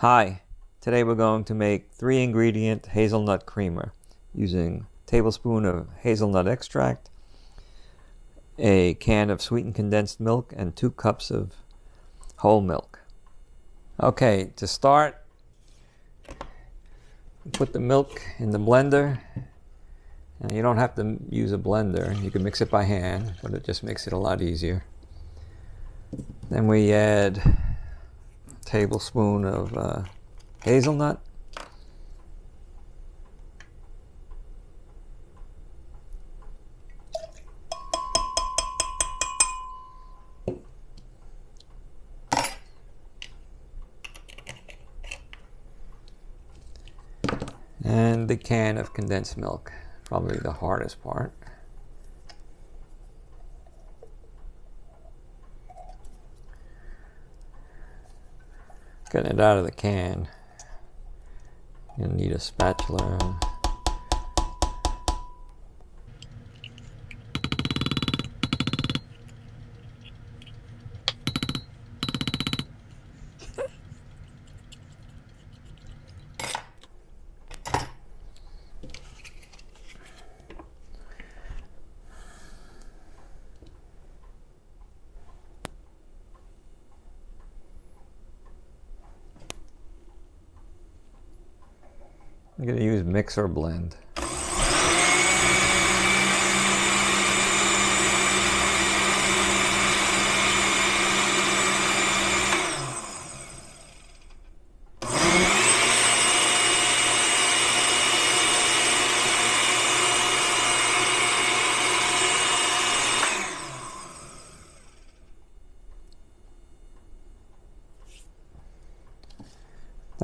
Hi, today we're going to make three ingredient hazelnut creamer using tablespoon of hazelnut extract, a can of sweetened condensed milk, and two cups of whole milk. Okay, to start, put the milk in the blender. And you don't have to use a blender. You can mix it by hand, but it just makes it a lot easier. Then we add tablespoon of uh, hazelnut. And the can of condensed milk, probably the hardest part. Getting it out of the can. You'll need a spatula. I'm going to use mix or blend.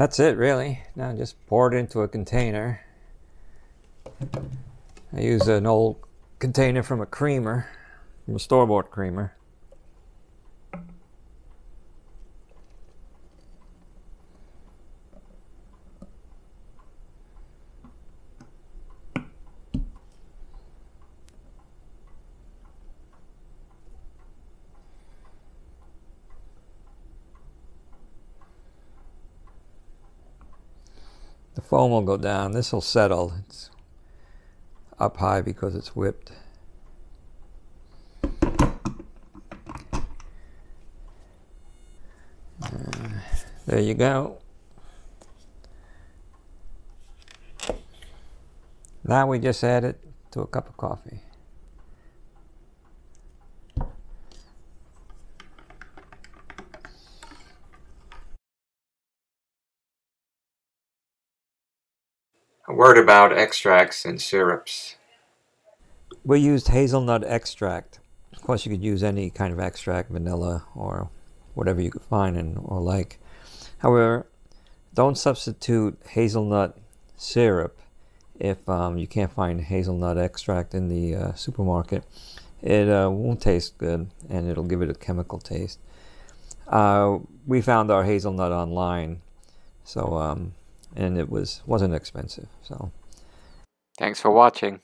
That's it really. Now just pour it into a container. I use an old container from a creamer, from a store-bought creamer. The foam will go down. This will settle. It's up high because it's whipped. Uh, there you go. Now we just add it to a cup of coffee. A word about extracts and syrups. We used hazelnut extract. Of course, you could use any kind of extract, vanilla or whatever you could find and or like. However, don't substitute hazelnut syrup if um, you can't find hazelnut extract in the uh, supermarket. It uh, won't taste good and it'll give it a chemical taste. Uh, we found our hazelnut online, so um, and it was wasn't expensive. So, thanks for watching.